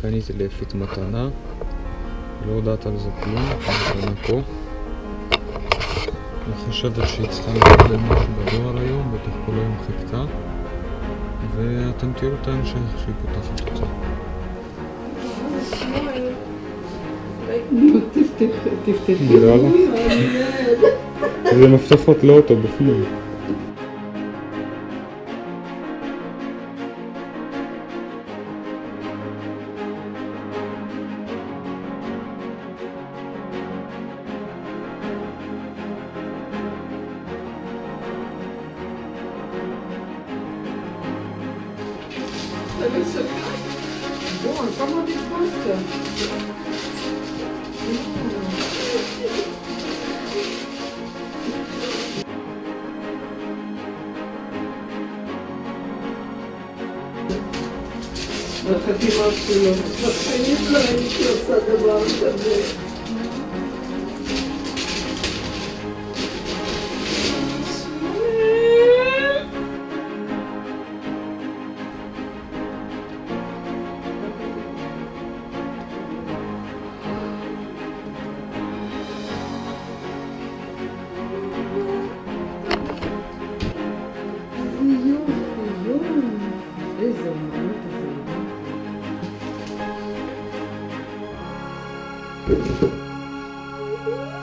קניתי לאפית מתנה. לא יודעת על זה כלום, מתנה פה. אני חושבת שהיא צריכה לקבל משהו בדואר היום, בטח כל היום חיכתה. ואתם תראו את ההמשך שהיא פותחת זה. תפתחי. לך? זה מפתחות לאוטו בפנים. совершенно. Ой, по-моему, просто. Да, как и машина. Вообще не знаю, что садовал, как Thank you.